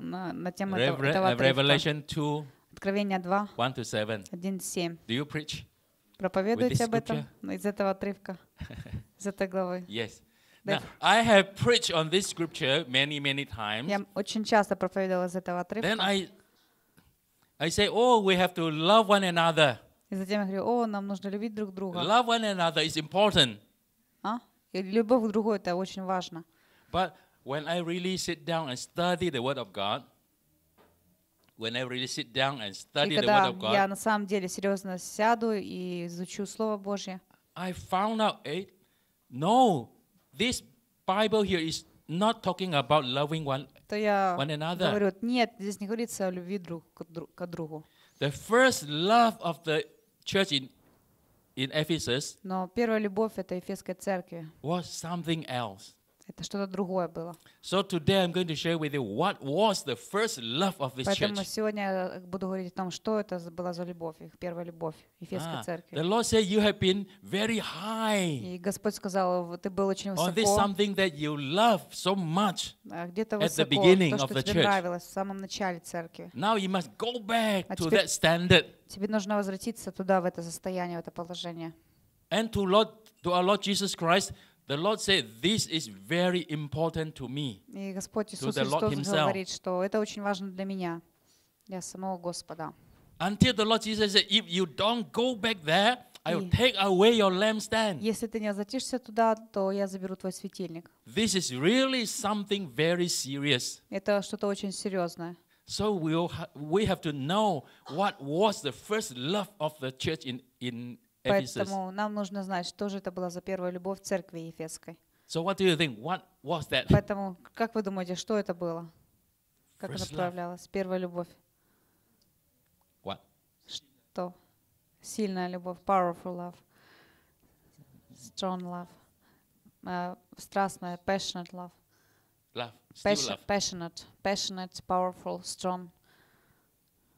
на, на тему этого, Rever- этого отрывка. Revelation 2, Откровение 2, 1 to 7. 1-7. Do you preach? Проповедуете об этом из этого отрывка, из этой главы? Yes. Now, I have preached on this scripture many, many times. Я очень часто проповедовала из этого отрывка. Then I, I say, oh, we have to love one another. И затем я говорю, о, нам нужно любить друг друга. Love one another is important. А? И любовь к другу это очень важно. But when I really sit down and study the Word of God, when I really sit down and И study the когда Word of я God, на самом деле серьезно сяду и изучу Слово Божье, I found out, eh, no, this Bible here is not talking about loving one. то я One another. говорю, нет, здесь не говорится о любви друг к дру- к другу. The first love of the church in, in Ephesus Но первая любовь этой Ефесской церкви, was something else. Это что-то другое было. So today I'm going to share with you what was the first love of this Поэтому church. сегодня я буду говорить о том, что это была за любовь, их первая любовь Ефесской Ah, церкви. the Lord said you have been very high И Господь сказал, ты был очень on this высоко, something that you love so much. а где-то at the высоко, beginning то, of что the тебе church. нравилось в самом начале церкви. Now you must go back А to that standard. Тебе нужно возвратиться туда, в это состояние, в это положение. And to Lord, to our Lord Jesus Christ, the Lord said, "This is very important to me." И Господь Иисус the Lord Христос himself. говорит, что это очень важно для меня, для самого Господа. Until the Lord Jesus said, "If you don't go back there, I will И- take away your lampstand." Если ты не возвратишься туда, то я заберу твой светильник. This is really something very serious. Это что-то очень серьезное. So we'll ha- we have to know what was the first love of the church in in Ephesus. Поэтому нам нужно знать, что же это была за первая любовь в церкви Ефесской. So what do you think? What was that? Поэтому, как вы думаете, что это было? Как она First love. проявлялась? Первая любовь. What? Что? Сильная любовь. Powerful love. Strong love. Э, страстная, passionate love. Love. Passion- love. Passionate. Passionate, powerful, strong.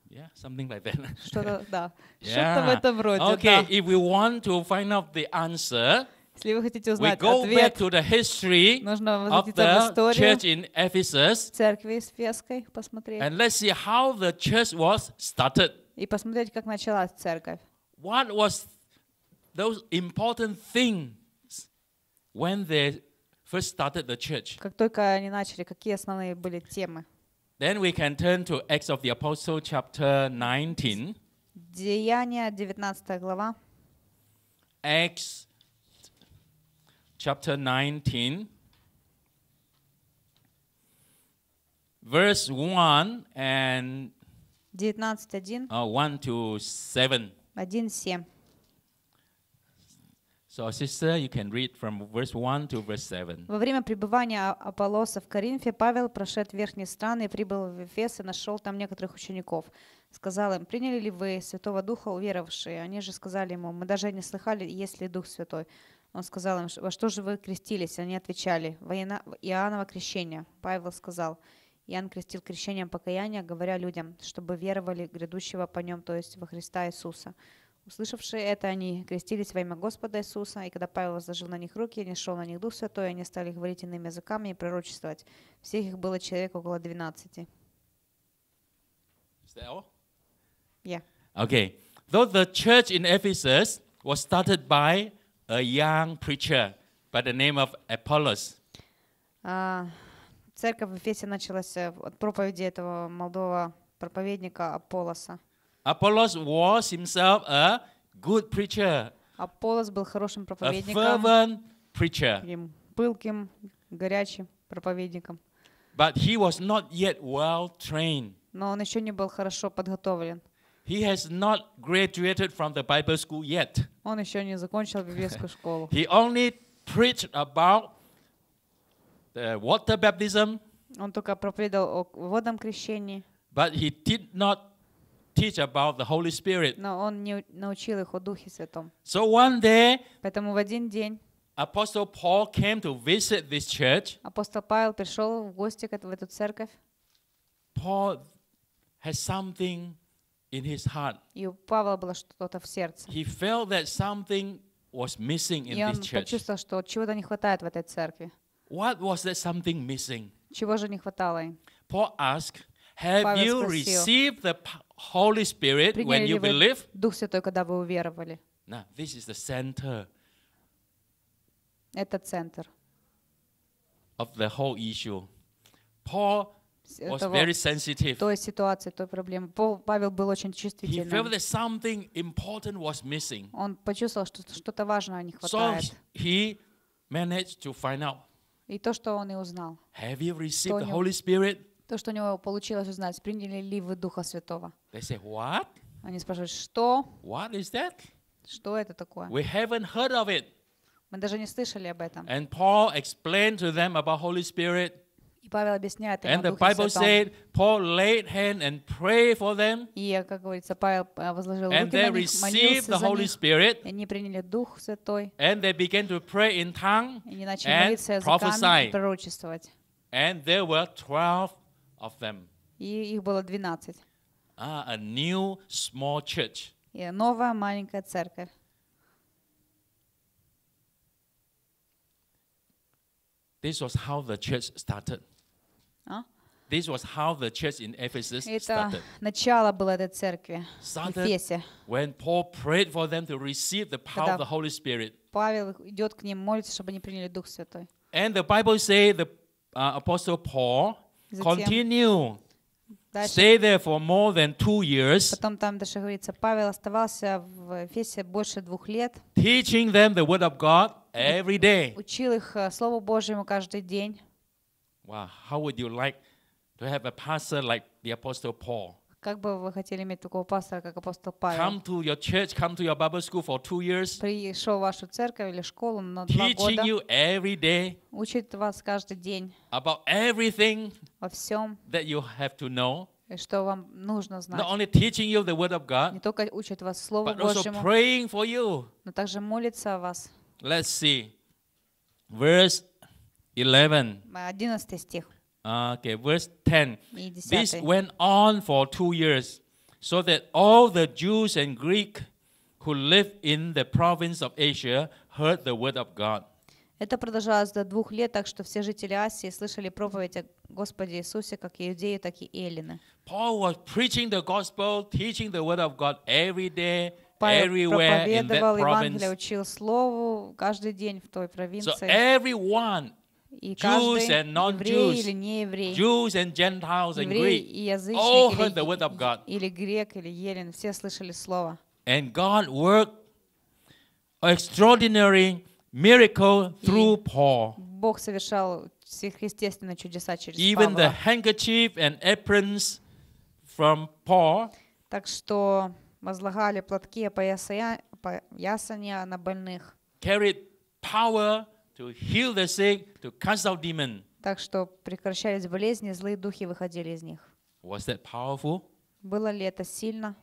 Yeah, something like that. Что-то, да. Что-то в Yeah. этом роде, Okay, да. if we want to find out the answer, Если вы хотите we узнать go back ответ, to the history нужно of возвратиться в the историю church in Ephesus церкви Ефесской, посмотреть. and let's see how the church was started. И посмотреть, как началась церковь. What was those important things when they first started the church? Как только они начали, какие основные были темы. Then we can turn to Acts of the Apostle chapter 19. Деяния, 19 глава. Acts chapter 19, verse 1 and 19.1, uh, 1 to 7. 1.7. So, sister, you can read from verse 1 to verse 7. Во время пребывания А- Аполлоса в Коринфе Павел прошед верхние страны и прибыл в Эфес и нашел там некоторых учеников. Сказал им, приняли ли вы Святого Духа уверовавшие? Они же сказали ему, мы даже не слыхали, есть ли Дух Святой. Он сказал им, во что же вы крестились? Они отвечали, во Иоанново крещение. Павел сказал, Иоанн крестил крещением покаяния, говоря людям, чтобы веровали грядущего по нем, то есть во Христа Иисуса. Услышавшие это, они крестились во имя Господа Иисуса, и когда Павел возложил на них руки, не шел на них Дух Святой, они стали говорить иными языками и пророчествовать. Всех их было человек около 12. Is that all? Yeah. Okay. Though the church in Ephesus was started by a young preacher by the name of Apollos. А, церковь в Эфесе началась э, от проповеди этого молодого проповедника Аполлоса. Apollos was himself a good preacher, Аполлос был хорошим a проповедником, fervent preacher, таким пылким, горячим проповедником. but he was not yet well trained. Но он еще не был хорошо подготовлен. He has not graduated from the Bible school yet. Он еще не закончил библейскую школу. He only preached about the water baptism, Он только проповедовал о водном крещении, but he did not teach about the Holy Spirit. но он не у- научил их о Духе Святом. So one day, Поэтому в один день Apostle Paul came to visit this church. апостол Павел пришел в гости к эт- в эту церковь, Paul has something in his heart. и у Павла было что-то в сердце. He felt that something was missing in И он this church. почувствовал, что чего-то не хватает в этой церкви. What was that something missing? Чего же не хватало им? Paul asked, Have Павел you спросил, received the p- Holy Spirit when you believe? Дух Святой, когда вы уверовали? Now, this is the center Это центр of the whole issue. Paul was very sensitive. той ситуации, той проблемы. Павел был очень He felt чувствительным. that something important was missing. Он почувствовал, что что-то важного не So хватает. he managed to find out И то, что он и узнал. Have you received the. Holy Spirit? То, что у него получилось узнать, приняли ли вы Духа Святого? They say, What? Они спрашивают, что? What is that? Что это такое? We haven't heard of it. Мы даже не слышали об этом. And Paul explained to them about Holy Spirit. И Павел объясняет им And о the Духе Bible Святом. said Paul laid hand and prayed for them. И, как говорится, Павел э, возложил And руки they на них, received молился the за Holy них. Spirit. И они приняли Дух Святой. And they began to pray in tongue. И они начали And молиться языками prophesy. и пророчествовать. And there were 12 of them. И их было 12. Ah, a new small church. И новая маленькая церковь. This was how the church started. А? This was how the church in Ephesus Это started. начало было этой церкви в Started Ефесе. when Paul prayed for them to receive the power of Когда the Holy Spirit. Павел идет к ним, молится, чтобы они приняли Дух Святой. And the Bible says the uh, Apostle Paul Затем continued, дальше, stay there for more than two years, потом там дальше говорится, Павел оставался в Ефесе больше двух лет, teaching them the word of God every day. учил их э, Слову Божьему каждый день. Wow, how would you like to have a pastor like the Apostle Paul? Как бы вы хотели иметь такого пастора, как апостол Павел? Come to your church, come to your Bible school for two years, Пришел в вашу церковь или школу на два teaching года, you every day учит вас каждый день about everything во всем, that you have to know. и что вам нужно знать. Not only teaching you the word of God, Не только учит вас Слову but also praying for you. но также молится о вас. Let's see. Verse 11. 11 стих Okay, verse 10. и This 10. went on for two years, so that all the Jews and Greek who lived in the province of Asia heard the word of God. Это продолжалось до двух лет, так что все жители Асии слышали проповедь о Господе Иисусе, как и иудеи, так и эллины. Paul was preaching the gospel, teaching the word of God every day, Павел everywhere in проповедовал that Евангелие, province. учил Слову каждый день в той So провинции. everyone, И Jews каждый, and non-Jews, еврей или не еврей, Jews and Gentiles and еврей Greek, и all heard the язычник, word of God. или, или грек, или еллин, все слышали Слово. And God worked extraordinary miracle through Paul. Бог совершал сверхъестественные чудеса через Even the Павла. handkerchief and aprons from Paul Так что возлагали платки опоясая- опоясания на больных. carried power to heal the sick, to cast out demons. Так что прекращались болезни, злые духи выходили из них. Was that powerful? Было ли это сильно?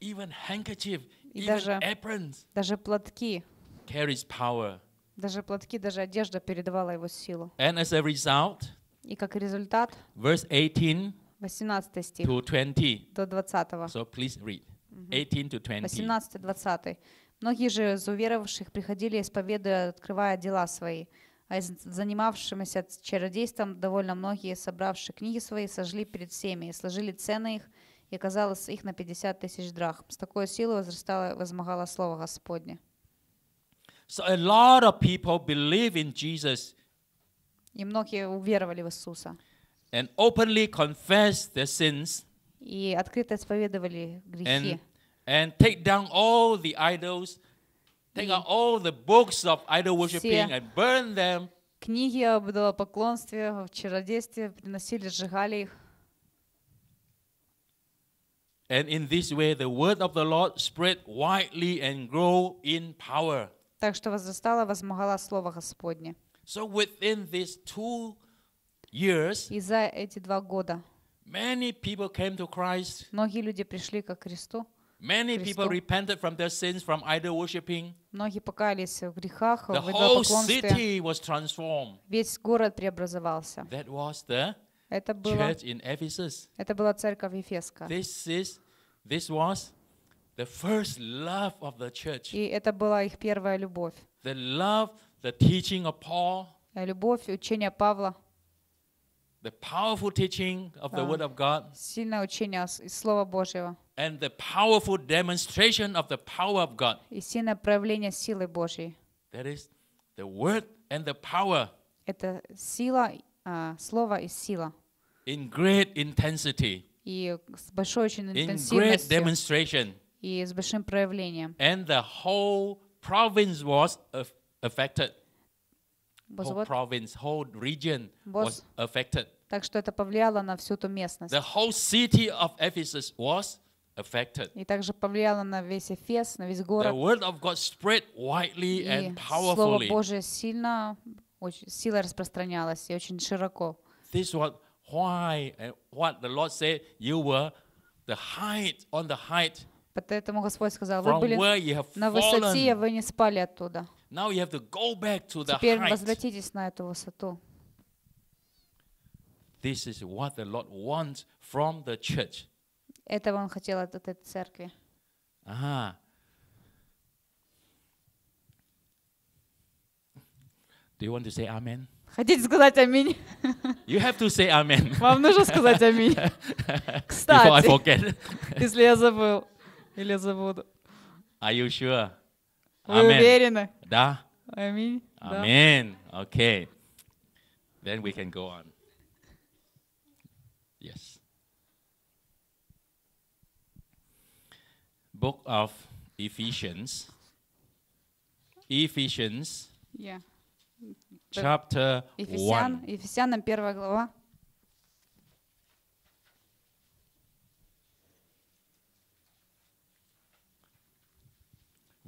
Even handkerchief, И even даже- aprons Даже платки, carries power. даже платки, даже одежда передавала его силу. And as a result, И как результат, verse 18 18 стих to 20. до 20. So please read. 18 to 20. 18-20. Многие же из уверовавших приходили, исповедуя, открывая дела свои. А из занимавшимися чародейством довольно многие, собравшие книги свои, сожгли перед всеми и сложили цены их, и казалось их на 50 тысяч драхм. С такой силой возрастало, возмогало Слово Господне. So a lot of people believe in Jesus И многие уверовали в Иисуса. and openly confess their sins И открыто исповедовали грехи. and, and take down all the idols, take out all the books of idol worshiping Все. and burn them. Книги об идолопоклонстве, о чародействе приносили, сжигали их. And in this way, the word of the Lord spread widely and grow in power. Так что возрастало, возмогало Слово Господне. So within these two years, И за эти два года many people came to Christ. многие люди пришли ко Христу, Many people Христу. repented from their sins from idol worshiping. многие покаялись в грехах, The в whole идолопоклонстве. city was transformed. Весь город преобразовался. That was the Это, было, church in Ephesus. это была церковь Ефеска. This is this was the first love of the church. И это была их первая любовь. The love, the teaching of Paul, Э, Любовь, учение Павла. the powerful teaching of the Ah. Word of God, сильное учение с- из Слова Божьего and the powerful demonstration of the power of God. и сильное проявление силы Божьей. That is the Word and the power Это сила, а, Слово и сила. in great intensity, И с большой очень in great интенсивностью demonstration. и с большим проявлением. And the whole province was aff- affected. Whole province, whole region was affected. Так что это повлияло на всю ту местность. The whole city of Ephesus was affected. И также повлияло на весь Эфес, на весь The город. word of God spread widely И and Слово powerfully. Божие сильно, очень, силой распространялось и очень широко. This was why and what the Lord said you were the height on the height Поэтому Господь сказал, вы были на высоте, а вы не спали оттуда. Now you have to go back to the Теперь height. возвратитесь на эту высоту. This is what the Lord wants from the church. Этого Он хотел от этой церкви. Ah. Do you want to say amen? Хотите сказать аминь? You have to say amen Вам нужно сказать аминь. before I Кстати, forget. если я забыл или забуду. Are you sure? Вы Amen. уверены? Да? Аминь. Да. Amen. Okay. Then we can go on. Yes. Book of Ephesians. Ephesians Я. chapter Ефесян, 1. Ефесянам первая глава.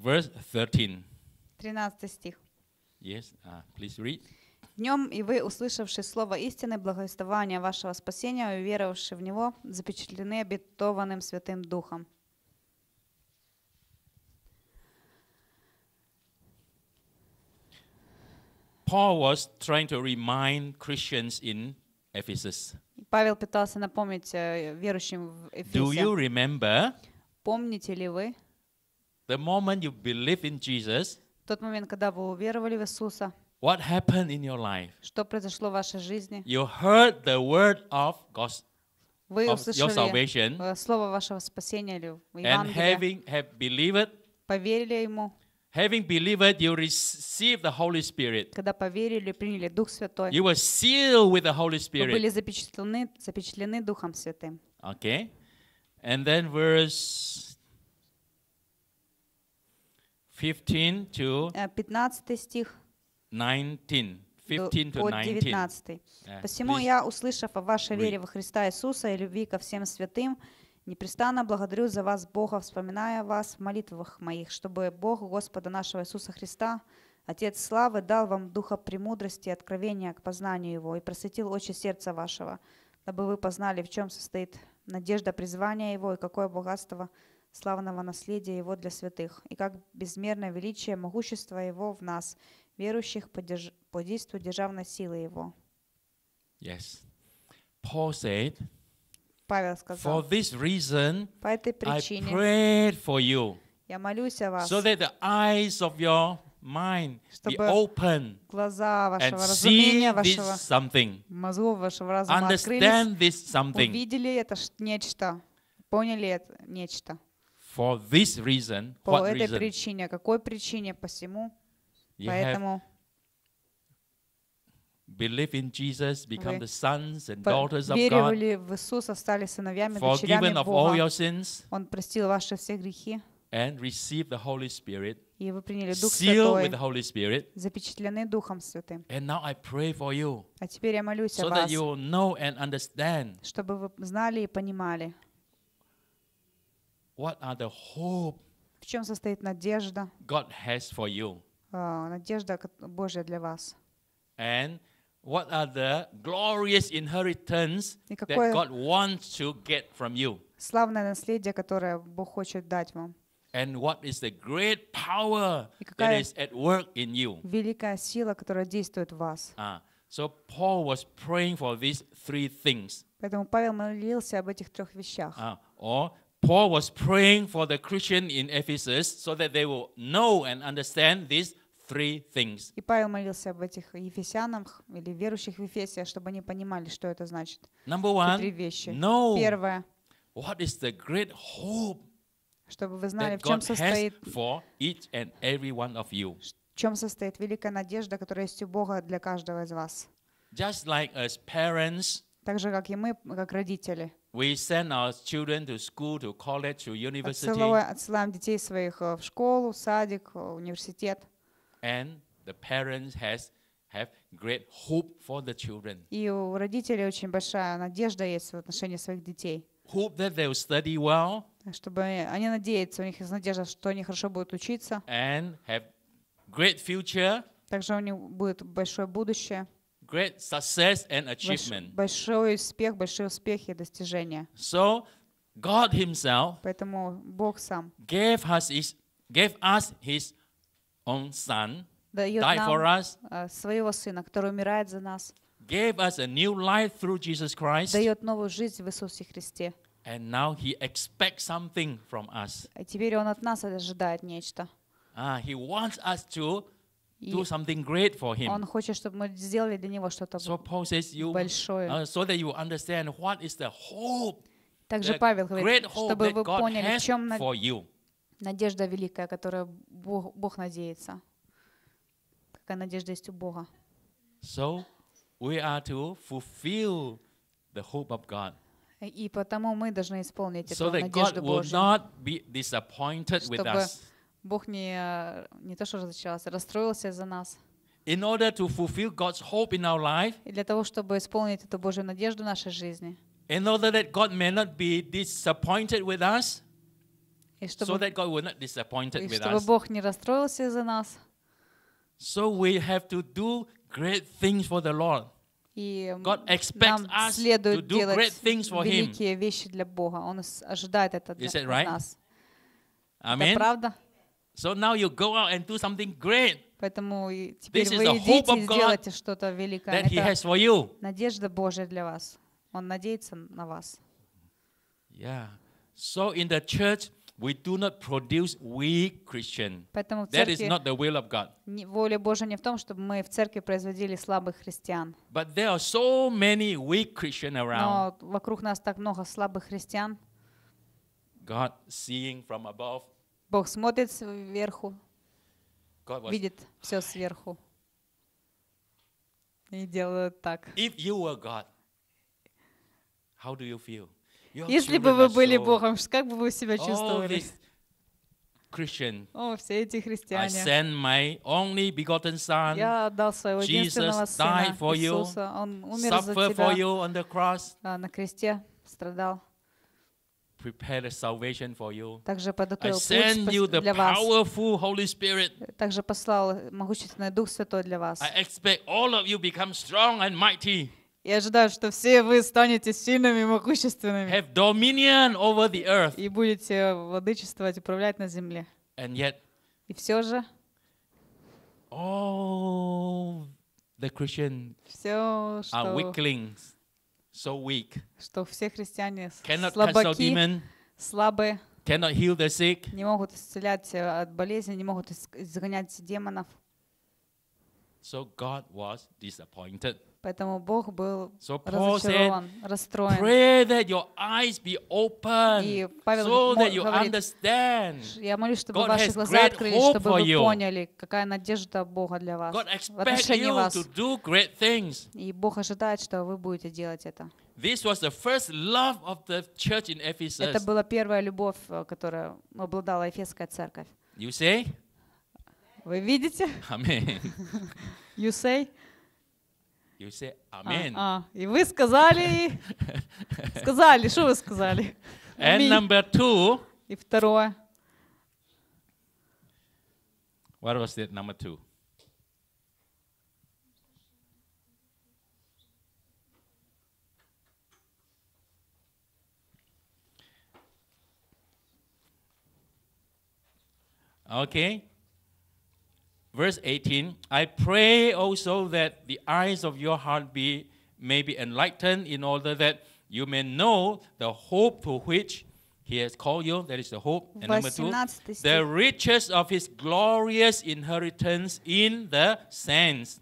Verse 13. 13 стих. Yes, uh, please read. Днем и вы, услышавшие слово истины, благовествования вашего спасения, и уверовавшие в него, запечатлены обетованным Святым Духом. Paul was trying to remind Christians in Ephesus. Павел пытался напомнить э, верующим в Do you Эфесе, remember помните ли вы the moment you believe in Jesus? тот момент, когда вы уверовали в Иисуса, What happened in your life? что произошло в вашей жизни? You heard the word of God's Вы of your услышали salvation э, слово вашего спасения или and Евангелие, having have believed, поверили Ему, having believed, you receive the Holy Spirit. когда поверили, приняли Дух Святой, You were sealed with the Holy вы были Spirit. запечатлены, запечатлены Духом Святым. Okay, and then verse 15 to Э, 15 стих 19. до- 15 to по 19. 19. Yeah, Посему я, услышав о вашей вере во Христа Иисуса и любви ко всем святым, непрестанно благодарю за вас Бога, вспоминая вас в молитвах моих, чтобы Бог Господа нашего Иисуса Христа, Отец славы, дал вам духа премудрости и откровения к познанию Его и просветил очи сердца вашего, дабы вы познали, в чем состоит надежда призвания Его и какое богатство славного наследия Его для святых, и как безмерное величие могущества Его в нас, верующих по, держ- по действию державной силы Его. Yes. Paul said, Павел For сказал, this reason, по этой I причине prayed for you, я молюсь о вас, so that the eyes of your mind be open глаза and вашего see разумения, this something, мозгов, вашего разума understand this something. увидели это нечто, поняли это нечто. For this reason, По what этой reason? причине, какой причине, посему, You поэтому believed in Jesus, become the sons and daughters of God, верили в Иисуса, стали сыновьями, дочерями forgiven of all Бога. your sins, Он простил ваши все грехи, and received the Holy Spirit, и вы приняли Дух sealed with Святой, the Holy Spirit. запечатлены Духом Святым. And now I pray for you, А теперь я молюсь о so that вас, you will know and understand чтобы вы знали и понимали, what are the hope в чем состоит надежда, God has for you, а, надежда кот- Божья для вас. and what are the glorious inheritance И that какое God wants to get from you, славное наследие, которое Бог хочет дать вам. and what is the great power И that какая is at work in you. великая сила, которая действует в вас. Ah, so Paul was praying for these three things. Поэтому Павел молился об этих трех вещах. Ah, or Paul was praying for the Christian in Ephesus so that they will know and understand these three things. И Павел молился об этих ефесянах или верующих в Ефесе, чтобы они понимали, что это значит. Number Эти три one, вещи. know Первое, what is the great hope чтобы вы знали, в чем состоит, for each and every one of you. в чем состоит великая надежда, которая есть у Бога для каждого из вас. Just like as parents, Так же, как и мы, как родители. We send our children to school, to college, to university, Отсылаем детей своих э, в школу, садик, э, университет. and the parents has have great hope for the children. И у родителей очень большая надежда есть в отношении своих детей. Hope that they will study well Чтобы они надеются, у них есть надежда, что они хорошо будут учиться. and have great future, Также у них будет большое будущее, great success and achievement. большой успех, большие успехи и достижения. So God Himself Поэтому Бог сам gave us His gave us His own Son, дает died for us, э, своего Сына, который умирает за нас, gave us a new life through Jesus Christ, дает новую жизнь в Иисусе Христе. and now He expects something from us. И теперь Он от нас ожидает нечто. Ah, he wants us to do something great for Он Him. хочет, чтобы мы сделали для Него что-то So Paul says you большое. uh, so that you understand what is the hope, Также Павел говорит, чтобы вы поняли, в чем надежда великая, которая Бог, Бог надеется. Какая надежда есть у Бога. So we are to fulfill the hope of God, И потому мы должны исполнить so эту надежду Божью. Чтобы. Бог не, э, не то что разочаровался, расстроился из-за нас. In order to fulfill God's hope in our life, И для того, чтобы исполнить эту Божью надежду в нашей жизни, in order that God may not be disappointed with us, и so чтобы, that God will not disappointed и with чтобы us. Бог не расстроился из-за нас, So we have to do great things for the Lord. и м, God expects нам us to следует do great делать things for Him. великие вещи для Бога. Он ис- ожидает это для, Is that от right? нас. Это Amen. правда? So now you go out and do something great Поэтому теперь This is вы the hope идите of и God сделайте что-то великое. that He Это has for you. надежда Божья для вас. Он надеется на вас. Yeah. So in the church, we do not produce weak Christian. Поэтому That is not the will of God. воля Божья не в том, чтобы мы в церкви производили слабых христиан. But there are so many weak Christians around. Но вокруг нас так много слабых христиан. God seeing from above. Бог смотрит сверху, видит все сверху. И делает так. If you were God, how do you feel? Your Если бы вы были so- Богом, как бы вы себя чувствовали? Christian, О, все эти I христиане. send my only begotten Son, Я отдал своего единственного Сына died for you, Иисуса. Он умер за suffer for тебя, you on the cross, а, на кресте страдал. Prepare the salvation for you. Также I подготовил путь для вас. powerful Holy Spirit. Также послал могущественный Дух Святой для вас. I expect all of you become strong and mighty, И ожидаю, что все вы станете сильными и могущественными have dominion over the earth. и будете владычествовать, управлять на земле. And yet, И все же, all the Christians все, are weaklings, so weak, что все христиане с- cannot cast out слабаки, demon, слабые, cannot heal the sick. не могут исцелять э, от болезни, не могут ис- изгонять демонов. So God was disappointed. Поэтому Бог был So Paul said, разочарован, расстроен. Pray that your eyes be open И Павел so that you говорит, understand. Я молюсь, чтобы God ваши глаза открылись, чтобы вы you. поняли, какая надежда Бога для вас, God в отношении вас. to do great things. И Бог ожидает, что вы будете делать это. This was the first love of the church in Это Ephesus. была первая любовь, э, которая обладала Ефесская церковь. You say? Вы видите? Amen. You say? You say А, Amen. а, и вы сказали, сказали, что вы сказали? And Аминь. number two, И второе. what was it? Number two. Okay. Verse 18 I pray also that the eyes of your heart be may be enlightened in order that you may know the hope to which He has called you. That is the hope. And number two, 18 the стих. riches of his glorious inheritance in the saints.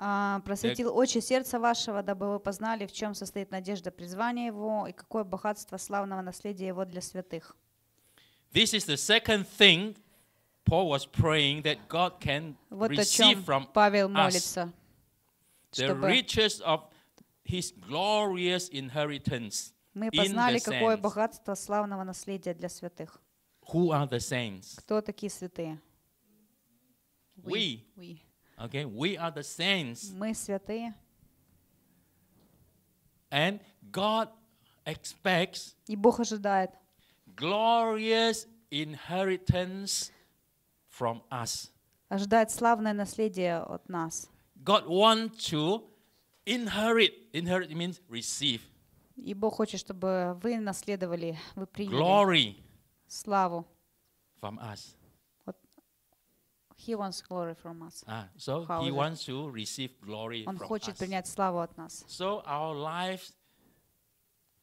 А, просветил очи сердца вашего, дабы вы познали, в чем состоит надежда призвания его и какое богатство славного наследия его для святых. This is the second thing Paul was praying that God can Вот о receive чем from Павел us. молится, the чтобы riches of his glorious inheritance. мы in познали, the какое saints. богатство славного наследия для святых. Who are the saints? Кто такие святые? We. We. Okay, we are the saints. Мы святые, And God expects и Бог ожидает glorious inheritance from us. ожидает славное наследие от нас. God wants to inherit. Inherit means receive И Бог хочет, чтобы вы наследовали, вы приняли glory славу. from us. He wants glory from us. Ah, so How He wants to receive glory Он from хочет us. принять славу от нас, So our lives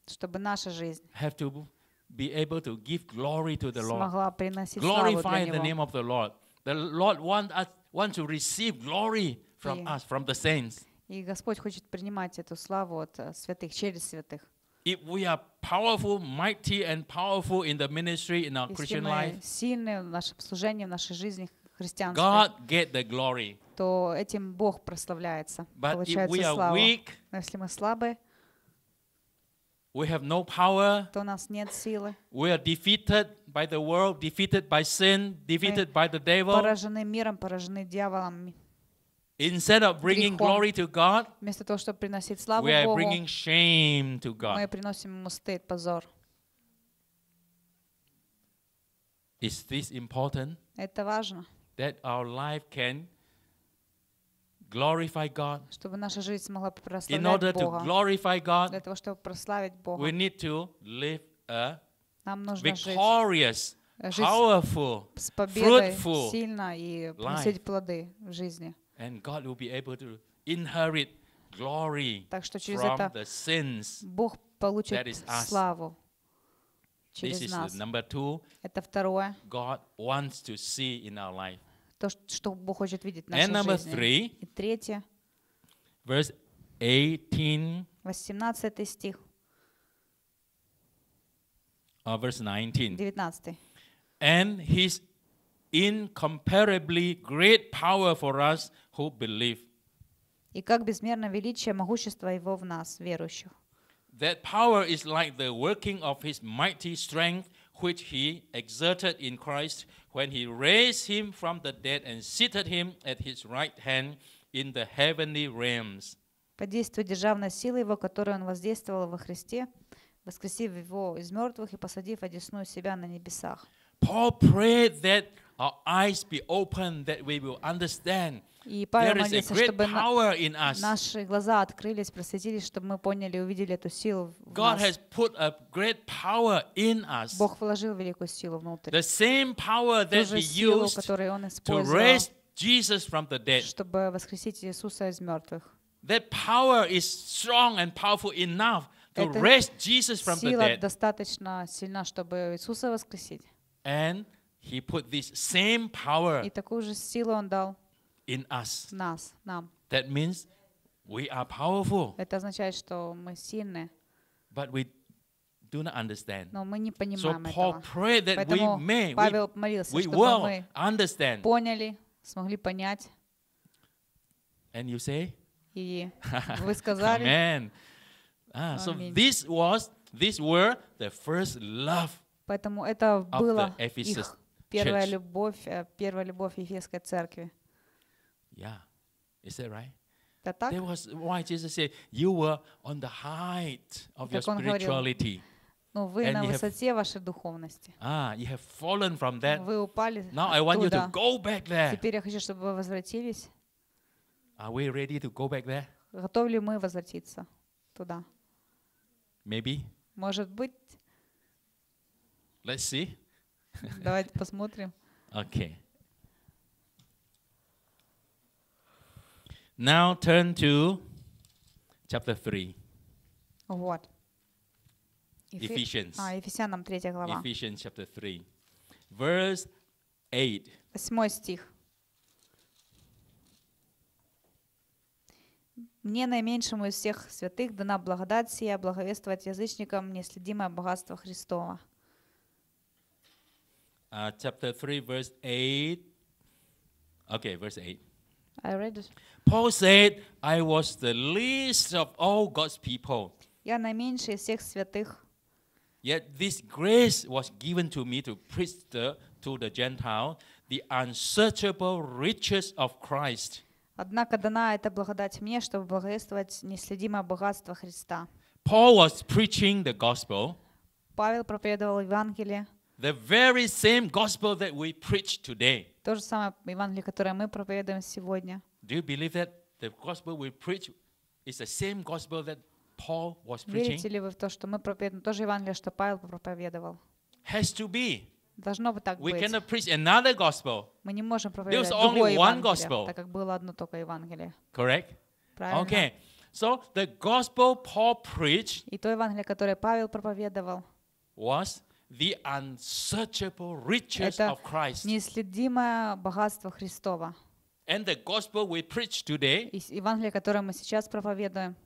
чтобы наша жизнь have to be able to give glory to the Lord. смогла приносить Glorify the name of the Lord. The Lord want us want to receive glory from us, from the saints. И Господь хочет принимать эту славу от э, святых, через святых. If we are powerful, mighty, and powerful in the ministry in our Christian life, сильны в нашем служении, в нашей жизни христианской, God get the glory. то этим Бог прославляется, But if получается we are слава. weak, Но если мы слабы, we have no power, то у нас нет силы, we are defeated by the world, defeated by sin, defeated by the devil. поражены миром, поражены дьяволом. Instead of bringing Грехом. glory to God, Вместо того, чтобы приносить славу we are Богу, bringing shame to мы God. приносим Ему стыд, позор. Is this important? Это важно, That our life can glorify God. чтобы наша жизнь смогла In прославлять order to Бога. glorify God, Для того, чтобы прославить we Бога, need to live a нам нужно жить victorious, Жизнь powerful, с победой, fruitful сильно и приносить плоды в жизни. and God will be able to inherit glory Так что через from это the sins. Бог получит That is us. славу This через is нас. number two. Это второе, God wants to see in our life. То, что Бог хочет видеть в And нашей number жизни. three, И третье, verse 18 18 стих, or verse 19. 19. And his incomparably great power for us who believe. И как безмерно величие, могущество Его в нас, верующих. That power is like the working of his mighty strength, which he exerted in Christ when he raised him from the dead and seated him at his right hand in the heavenly realms. По действию державной силы Его, которую Он воздействовал во Христе, воскресив Его из мертвых и посадив одесную себя на небесах. Paul prayed that our eyes be open, that we will understand И Павел great чтобы на- power in us. наши глаза открылись, просветились, чтобы мы поняли увидели эту силу в God нас. has put a great power in us. Бог вложил великую силу внутрь. The same power Ту that же He силу, used которую Он to использовал, raise Jesus from the dead. чтобы воскресить Иисуса из мертвых. That power is strong and powerful enough to raise Jesus from the Сила dead. достаточно сильна, чтобы Иисуса воскресить. And He put this same power И такую же силу Он дал in us. в нас, нам. That means we are powerful, Это означает, что мы сильны, but we do not understand. но мы не So понимаем Paul этого. prayed that we Поэтому may, we, Павел молился, we чтобы will мы understand. поняли, смогли понять. And you say, И вы сказали, Amen. Ah, so Аминь. this was, these were the first love поэтому это of была the Ephesus их первая church. любовь, э, первая любовь Ефесской церкви. Yeah. Is that right? Это так? That was why Jesus said, You were on the height of your spirituality. Ну, вы and на you have- высоте вашей духовности. Ah, you have fallen from that. Вы упали Now I want you to оттуда. go back there. Теперь я хочу, чтобы вы возвратились. Are we ready to go back there? Готовы ли мы возвратиться туда? Maybe. Может быть, Let's see. давайте посмотрим. Okay. Now turn to chapter 3. Вот. Ephesians. А, Ефесянам 3 глава. Ephesians chapter 3, verse 8. Восьмой стих. Мне, наименьшему из всех святых, дана благодать сия, благовествовать язычникам неследимое богатство Христова. Uh, chapter 3, verse 8. Okay, verse 8. I read it. Paul said, I was the least of all God's people. Я наименьший из всех святых, Yet this grace was given to me to preach the, to the Gentile the unsearchable riches of Christ. однако дана эта благодать мне, чтобы благовествовать неследимое богатство Христа. Paul was preaching the gospel, Павел проповедовал Евангелие, the very same gospel that we preach today. то же самое Евангелие, которое мы проповедуем сегодня. Do you believe that the gospel we preach is the same gospel that Paul was preaching? Верите ли вы в то, что мы проповедуем то же Евангелие, что Павел проповедовал? Has to be. Должно быть так We быть. cannot preach another gospel, Мы не можем проповедовать only другое one Евангелие, gospel. так как было одно только Евангелие. correct? Правильно? Okay. So the gospel Paul preached И то Евангелие, которое Павел проповедовал, was the unsearchable riches это of Christ. неисследимое богатство Христова. And the gospel we preach today И Евангелие, которое мы сейчас проповедуем,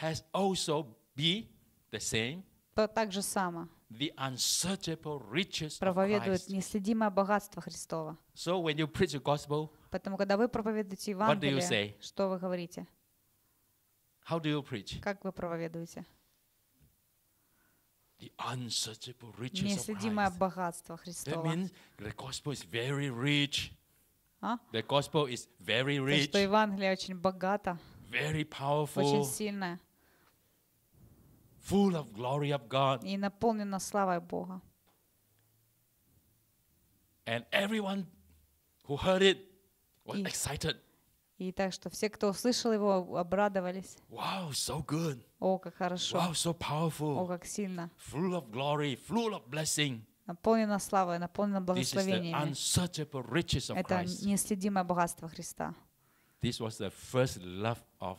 has also be the same, так же само the unsearchable riches проповедует неисследимое богатство Христова. So when you preach the gospel, Поэтому, когда вы проповедуете Евангелие, что вы говорите? how do you preach? Как вы проповедуете? Неисследимое Christ. богатство That Христова. means the gospel is very rich. А? The gospel is very То, rich, что Евангелие очень богато, very очень powerful, сильное full of glory of God. и наполнено славой Бога. And everyone who heard it was И- excited. И так что все, кто услышал его, обрадовались. Wow, so good. О, как хорошо. Wow, so О, powerful. как сильно. Full of glory, full of blessing. Наполнено славой, наполнено благословениями. Это неследимое богатство Христа. This was the first love of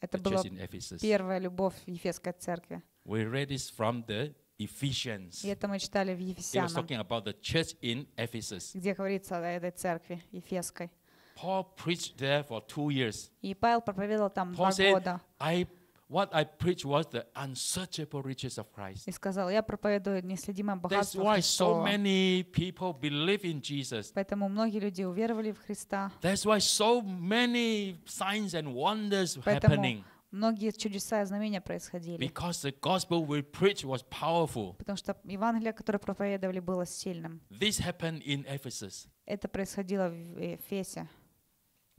Это the была church in Ephesus. первая любовь Ефесской церкви. We read this from the Ephesians. И это мы читали в was Ефесянам, talking about the church in Ephesus. где говорится о этой церкви Ефесской. Paul preached there for two years. И Павел проповедовал там Paul два said, года I what I preached was the unsearchable riches of Christ. и сказал, я проповедую неследимое That's богатство why so Христова. many people believe in Jesus. Поэтому многие люди уверовали в Христа. That's why so many signs and wonders Поэтому happening. многие чудеса и знамения происходили. Because the gospel we preached was powerful. Потому что Евангелие, которое проповедовали, было сильным. This happened in Ephesus. Это происходило в Ефесе.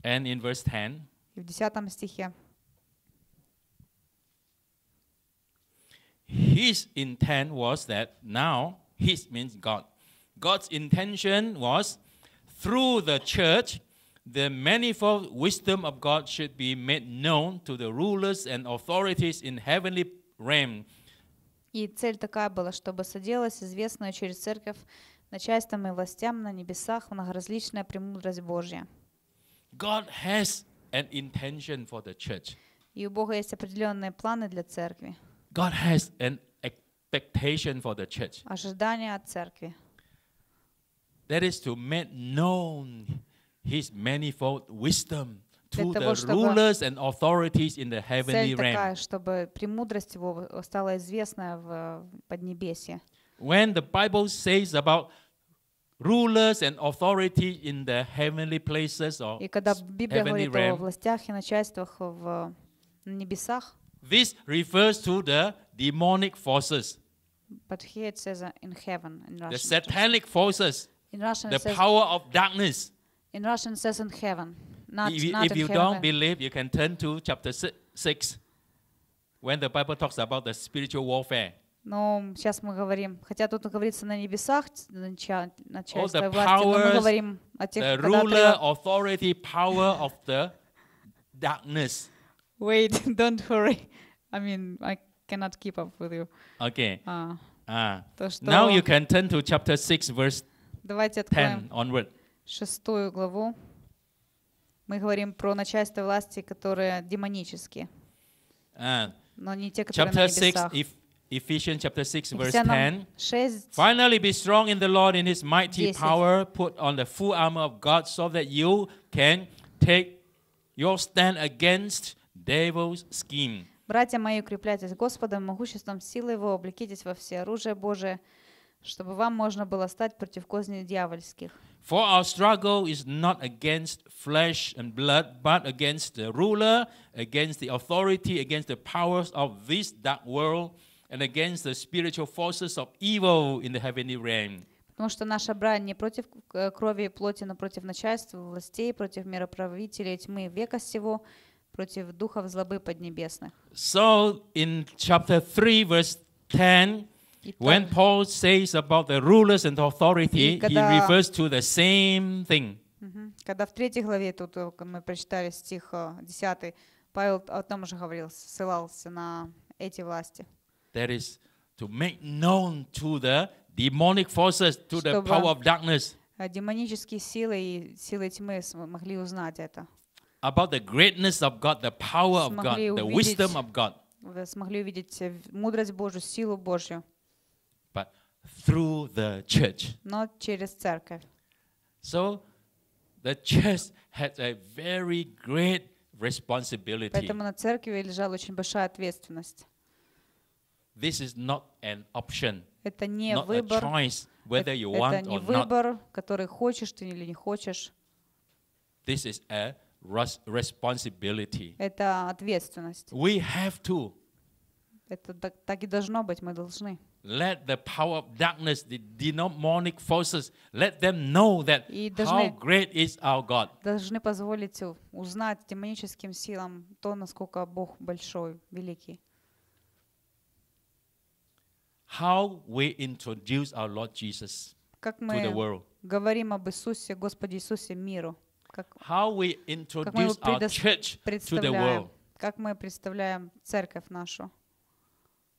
And in verse 10, И в 10 стихе his intent was that now, his means God. God's intention was through the church, the manifold wisdom of God should be made known to the rulers and authorities in heavenly realm. И цель такая была, чтобы соделалась известная через церковь начальством и властям на небесах многоразличная премудрость Божья. God has an intention for the church. И у Бога есть определенные планы для церкви, God has an expectation for the church. ожидания от церкви. That is to make known his manifold wisdom Для to того, the чтобы rulers and authorities in the heavenly Цель realm. такая, чтобы премудрость его стала известна в Поднебесье. When the Bible says about rulers and authority in the heavenly places or И когда s- Библия heavenly говорит о realm, властях и начальствах в на небесах, this refers to the demonic forces, but here it says uh, in heaven in the Russian. satanic forces, In Russian the it says power of darkness. in Russian it says in heaven, not if you, not if in you heaven. don't believe, you can turn to chapter si- 6 when the Bible talks about the spiritual warfare. Но сейчас мы говорим, хотя тут говорится на небесах начальство власти, но мы говорим о тех, The ruler, authority, power of the darkness. Wait, don't hurry. I mean, I cannot keep up with you. Okay. А, Ah. то, что... Now you can turn to chapter 6, verse Давайте откроем 10 onward. шестую главу. Мы говорим про начальство власти, которые демонические, Ah. но не те, которые chapter на 6, небесах. if Ephesians chapter 6, verse Ефесянам 10. 6, Finally, be strong in the Lord in his mighty Десять. power. Put on the full armor of God so that you can take your stand against devil's scheme. «Братья мои, укрепляйтесь Господом, могуществом силы Его, облекитесь во все оружие Божие, чтобы вам можно было стать против козней дьявольских. For our struggle is not against flesh and blood, but against the ruler, against the authority, against the powers of this dark world, and against the spiritual forces of evil in the heavenly realm. Потому что наша брань не против э, крови и плоти, но против начальства, властей, против мироправителей тьмы века сего, против духов злобы поднебесных». So, in chapter 3, verse 10, Итак, when Paul says about the rulers and authority, he refers to the same thing. когда в третьей главе, тут э, мы прочитали стих э, 10, Павел о том же говорил, ссылался на эти власти. That is to make known to the demonic forces, to the Чтобы- power of darkness, А Демонические силы и силы тьмы см- могли узнать это. about the greatness of God, the power of God, Смогли the увидеть wisdom of God. Вы смогли увидеть э, в- мудрость Божью, силу Божью, but through the church. но через церковь. So the church had a very great responsibility. Поэтому на церкви лежала очень большая ответственность. This is not an option, Это не not a выбор, choice whether э- you это want не or not. выбор, который хочешь ты или не хочешь. This is a res- responsibility. Это ответственность. We have to Это так, так и должно быть, мы должны. let the power of darkness, the demonic forces, let them know that И how должны- great is our God. Должны позволить узнать демоническим силам то, насколько Бог большой, великий. How we introduce our Lord Jesus Как to the мы world. говорим об Иисусе, Господе Иисусе миру. Как How we как мы его our church to the world. как мы представляем церковь нашу.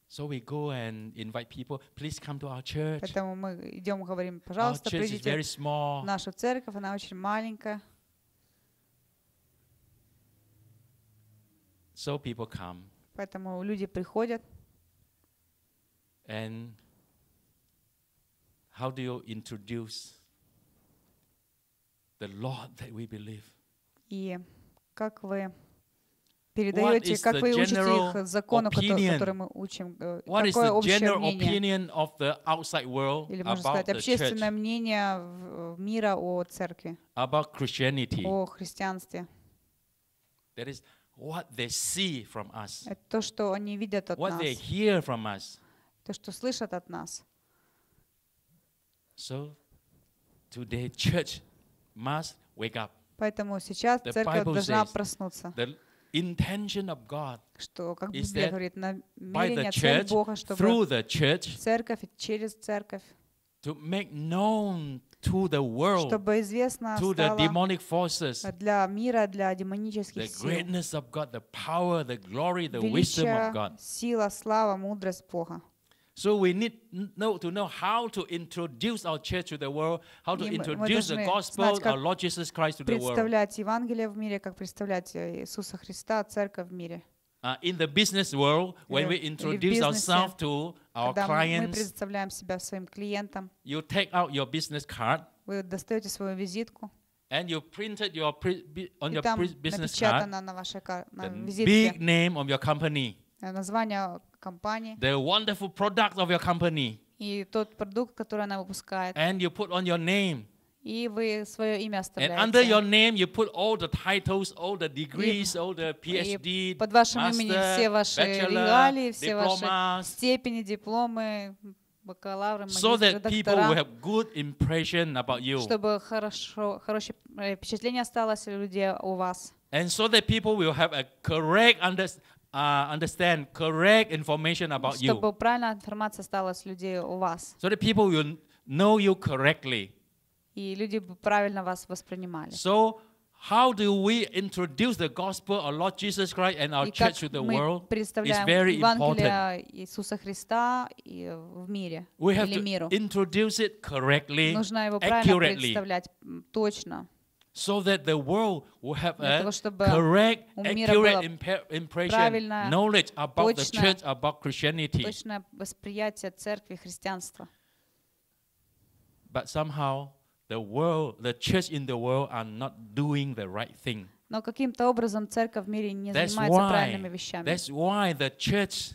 So we go and invite people, please come to our church. Поэтому мы идем и говорим, Our пожалуйста, church is very придите small. в нашу церковь, она очень маленькая. So people come Поэтому люди приходят. and how do you introduce the Lord that we believe? И как вы передаете, is как the вы учите general их закону, кото- opinion? который мы учим? э, What is Какое the общее general мнение? opinion of the outside world Или, можно about сказать, the общественное church, мнение в- мира о церкви, about Christianity? о христианстве. That is what they see from us, Это то, что они видят от what нас, they hear from us. То, что слышат от нас. So today, church must wake up. Поэтому сейчас The церковь Bible должна says проснуться. The intention of God Что, как is Библия говорит, намерение, цель Бога, чтобы through the church, церковь через церковь, to make known to the world, чтобы известно to the demonic forces, для мира, для the демонических сил. greatness of God, the power, the glory, the wisdom of Величие, God. сила, слава, мудрость Бога. So we need n- know to know how to introduce our church to the world, how to И мы- мы introduce the должны gospel, знать, of как our Lord Jesus Christ to the world. Представлять Евангелие в мире, как представлять э, Иисуса Христа, церковь в мире. Uh, in the business world, when Или- we или в introduce бизнесе, ourselves to our Когда мы clients, представляем себя своим клиентам, you take out your business card вы достаете свою визитку, and you printed your pre- bi- on и your там pre- business card напечатано на вашей кар- на the визитке big name of your company, э, название компании the wonderful product of your company, и тот продукт, который она выпускает. and you put on your name. И вы свое имя And under your оставляете. name, you put all the titles, all the degrees, all the И PhD, под вашим именем все master, ваши bachelor, регалии, все ваши diplomas, степени, дипломы, бакалавры, so магистры, that people will доктора, have good impression about you. чтобы хорошо, хорошее э, впечатление осталось у людей о вас. And so that people will have a correct under, uh, understand, correct information about you. Чтобы правильная информация осталась у людей о вас. So that people will know you correctly. И люди бы правильно вас воспринимали. So how do we introduce the gospel of Lord Jesus Christ and our И как church to the мы world? представляем very Евангелие Иисуса Христа и в мире, We have или to миру. introduce it correctly, Нужно его правильно accurately. представлять м, точно. so that the world will have Для a того, чтобы correct, у мира accurate было impre- impression, правильное, knowledge about the точное, church, about Christianity. Точное восприятие церкви, христианства. But somehow the world, the church in the world are not doing the right thing. Но каким-то образом церковь в мире не That's занимается why, правильными вещами. that's why the church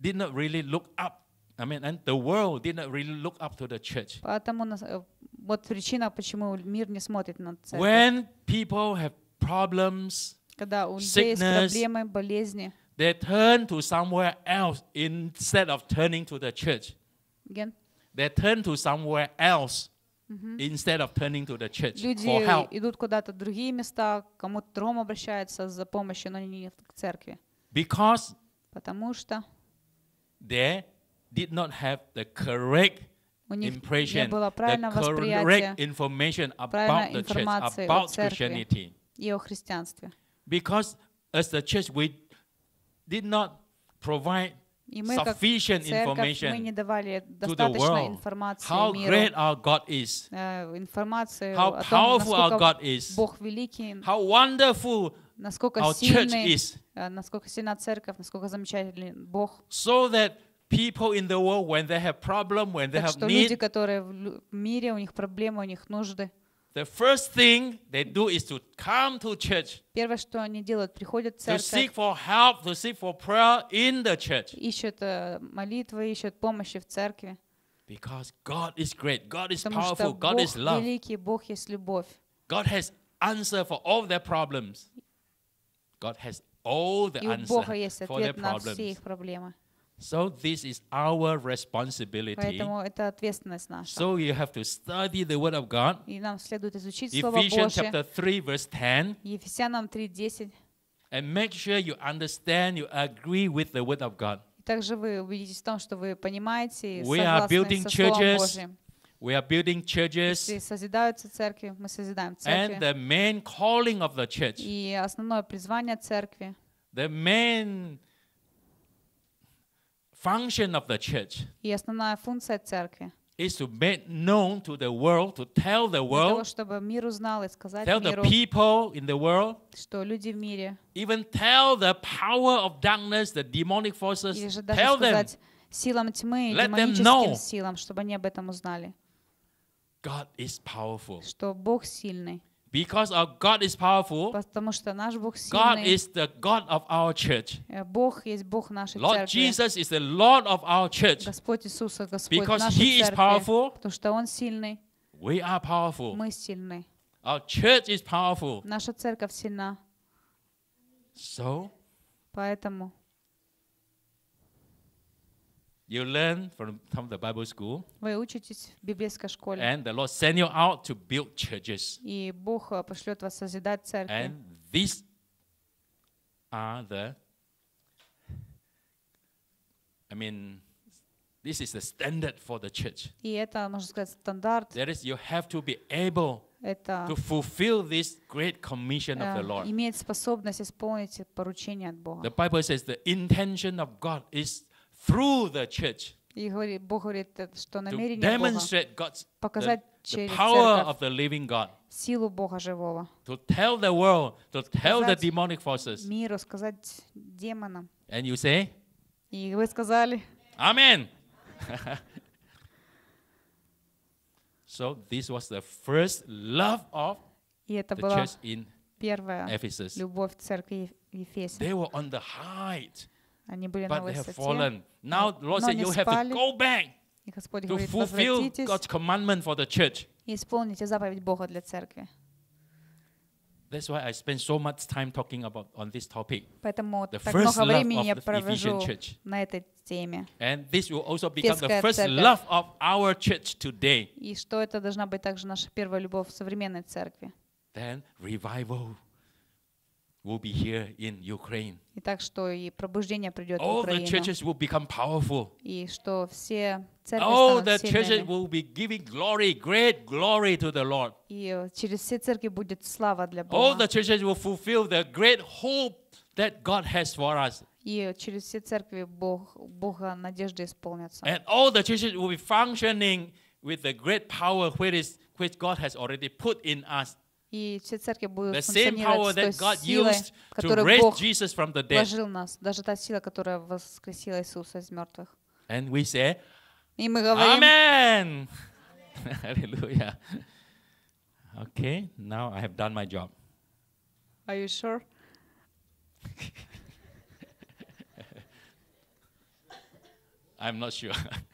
did not really look up. I mean, and the world did not really look up to the church. Поэтому нас- э, вот причина, почему мир не смотрит на церковь. When people have problems, Когда у людей есть sickness, проблемы, болезни. they turn to somewhere else instead of turning to the church. Ген. They turn to somewhere else instead of turning to the church Люди for help. идут куда-то в другие места, к кому-то другому обращаются за помощью, но не к церкви. Because Потому что they did not have the correct у них не impression, было the правильного correct восприятия information about правильной the church, информации о about церкви. Christianity. и о христианстве. Because as the church, we did not provide И мы, как sufficient церковь, мы information не давали to the достаточно world информации how миру, great our God is, э, информации how о том, powerful our насколько God is, Бог великий, how wonderful насколько our church сильный, is, э, насколько сильна церковь, насколько замечательный Бог. so that people in the world, when they have problem, when they Так have что люди, need, которые в мире, у них проблемы, у них нужды, the first thing they do is to come to church, первое, что они делают, приходят в to seek церковь, for help, to seek for prayer in the church. ищут э, молитвы, ищут помощи в церкви. Because God is great, God is Потому powerful, God Бог is love. великий, Бог есть любовь. God has answer for all their problems. God has all the И у Бога answer есть for their ответ на все problems. их проблемы. So this is our responsibility. Поэтому это ответственность наша. So you have to study the Word of God. И нам следует изучить Слово Ephesians Божье. chapter 3, verse 10. Ефесянам 3.10. And make sure you understand, you agree with the Word of God. И также вы убедитесь в том, что вы понимаете и We are согласны building со Словом churches, Божьим. We are building churches, Если созидаются церкви, мы созидаем and церкви. the main calling of the church, И основное призвание церкви, the main function of the church и основная функция церкви, is to make known to the world, to tell the для того, world, чтобы мир узнал и сказать tell the миру, people in the world, что люди в мире, even tell the power of darkness, the demonic forces, или же даже tell them сказать силам тьмы Let them демоническим know. силам, чтобы они об этом узнали, God is powerful. что Бог сильный. Because our God is powerful, Потому что наш Бог God сильный. is the God of our church. Э, Бог есть Бог нашей Lord церкви. Jesus is the Lord of our church. Господь Иисус, и Господь Because нашей He is церкви. powerful, Потому что Он сильный, we are powerful. мы сильны. Our church is powerful. Наша церковь сильна. So Поэтому you learn from, from the Bible school, вы учитесь в библейской школе. and the Lord send you out to build churches. И Бог э, пошлет вас созидать церкви. And these are the, I mean, this is the standard for the church. И это, можно сказать, стандарт. That is, you have to be able Это to fulfill this great commission of э, the Lord. иметь способность исполнить поручение от Бога. The Bible says the intention of God is through the church И говорит, Бог говорит, э, что to намерение Бога demonstrate God's the, показать the через power церковь of the living God, силу Бога живого. to tell the world, to tell the Показать demonic forces. Миру сказать демонам. And you say, И вы сказали, Amen. so this was the first love of и это the была church in первая Ephesus. любовь церкви в Ефесе. They were on the height, Они были на but they have высоте. fallen. Now the Lord но said они you have to спали. go back И Господь to говорит, fulfill возвратитесь God's commandment for the church. и исполните заповедь Бога для церкви. That's why I spend so much time talking about on this topic. Поэтому The так first много love времени of я the провожу Ephesian church. на этой теме. And this will also become the Ефесская first церковь. love of our church today. И что это должна быть также наша первая любовь в современной церкви. Then revival will be here in Ukraine. И так что и пробуждение придет в All the Украину. churches will become powerful. И что все церкви All the станут churches сильными. will be giving glory, great glory to the Lord. И э, через все церкви будет слава для All the Бога. churches will fulfill the great hope that God has for us. И через все церкви Бог, Бога надежды исполнятся. And all the churches will be functioning with the great power which is, which God has already put in us. И все церкви будут The same power функционировать с той that God силой, used to которую raise Бог Jesus from the dead. вложил в нас. Даже та сила, которая воскресила Иисуса из мертвых. And we say, И мы говорим, Amen. Hallelujah. Okay, now I have done my job. Are you sure? I'm not sure.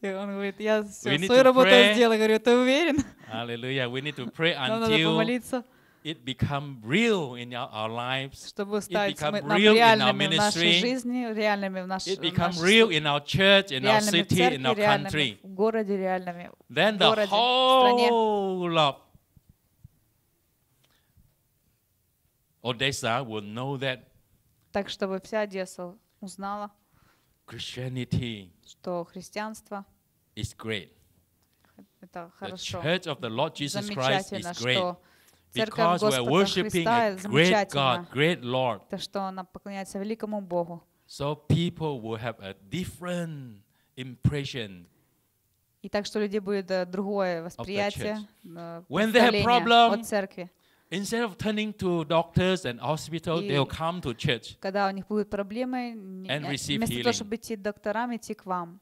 И он говорит, я need свою работу pray. сделал. Я говорю, ты уверен? Hallelujah. We need to pray until it become real in our, our lives. чтобы стать real in our реальными в нашей ministry. жизни, реальными в нашей It become нашей real in our church, in our реальными city, in церкви, our реальными country. в городе, реальными Then the городе, whole of Odessa will know that Так, чтобы вся Одесса узнала, Christianity что христианство is great. — это The хорошо. church of the Lord Jesus Christ is great because we are Господа worshiping a great. God, great Lord. То, что она поклоняется великому Богу. So people will have a different impression. И так что у людей будет э, другое восприятие, э, When they have problem, от церкви. Instead of turning to doctors and hospitals, И- they'll come to church. Когда у них будут проблемы, не- And э, receive вместо того, healing. чтобы идти к докторам, идти к вам.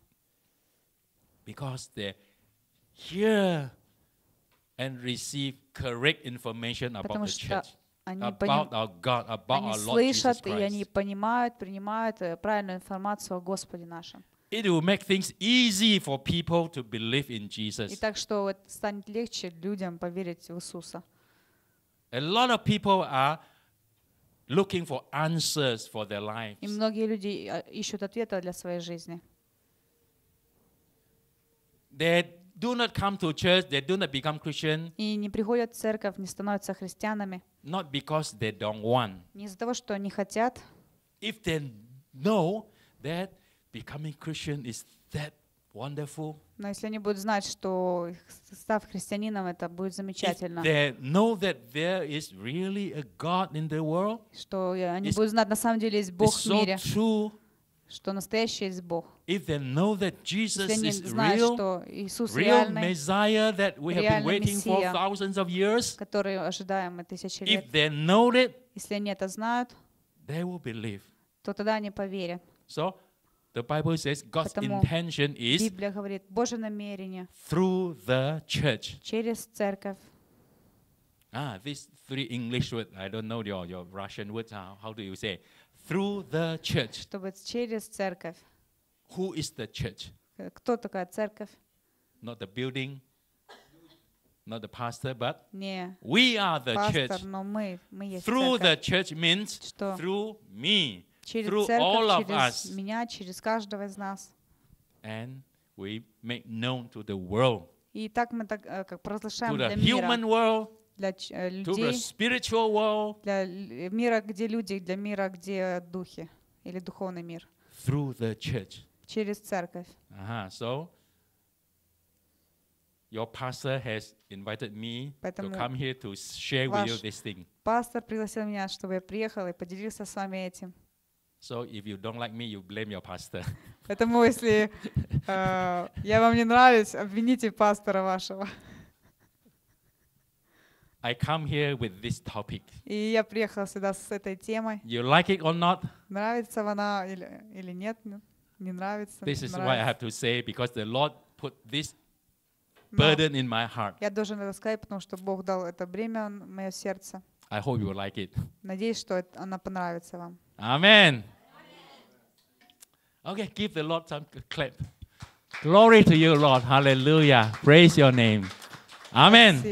because they hear and receive correct information about Потому the что church, они, about поним- our God, about они our Lord Jesus слышат, и они Christ. понимают, принимают э, правильную информацию о Господе нашем. It will make things easy for people to believe in И Jesus. так что это станет легче людям поверить в Иисуса. A lot of people are looking for answers for their lives. И многие люди э, ищут ответа для своей жизни. They do not come to church, they do not become Christian, И не приходят в церковь, не становятся христианами. not because they don't want. Не из-за того, что они хотят, If they know that becoming Christian is that wonderful, но если они будут знать, что став христианином, это будет замечательно. they know that there is really a God in the world, Что они будут знать, на самом деле есть Бог it's в so мире, true. что настоящий есть Бог. If they know that Jesus Если они is знают, real, что Иисус real реальный, Messiah that we have been waiting for Мессия. thousands of years, который ожидаем тысячи лет, if they know that, если они это знают, they will believe. то тогда они поверят. So the Bible says God's Поэтому intention is Библия говорит, Божье намерение through the church. через церковь. Ah, these three English words, I don't know your, your Russian words. How, how do you say? Through the church. чтобы через церковь. Who is the church? Э, Кто такая церковь? Not the building, not the pastor, but Не we are the church. пастор, но мы, мы есть Through the церковь. church means Что through me, Через through all церковь, of us. через меня, через каждого из нас. and we make known to the world, И так мы так, э, как to провозглашаем the для мира, human world, для ч- э, to the людей, spiritual world, для л- мира, где люди, для мира, где духи или духовный мир. through the church. Через церковь. Uh-huh. So, your pastor has invited me Поэтому to come here to share with you ваш this thing. Пастор пригласил меня, чтобы я приехала и поделился с вами этим. So, if you don't like me, you blame your pastor. Поэтому, если э, я вам не нравлюсь, обвините пастора вашего. I come here with this topic. И я приехала сюда с этой темой. You like it or not? Нравится она или, или нет? ну, Не нравится? This is why I have to say because the Lord put this burden in my heart. Я должен это сказать, потому что Бог дал это бремя в мое сердце. I hope you will like it. Надеюсь, что она понравится вам. Amen. Okay, give the Lord some clap. Glory to you, Lord. Hallelujah. Praise your name. Amen.